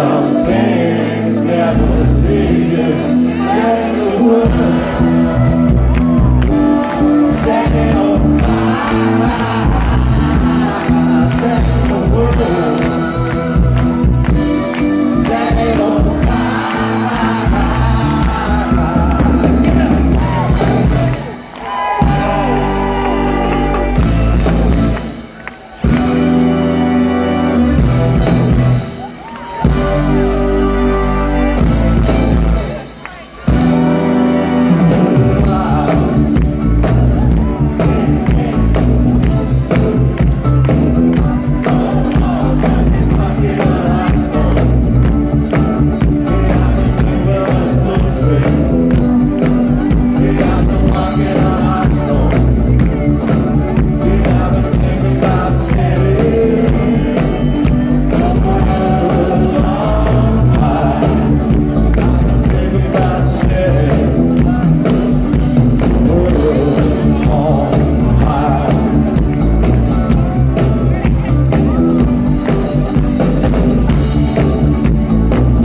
Oh,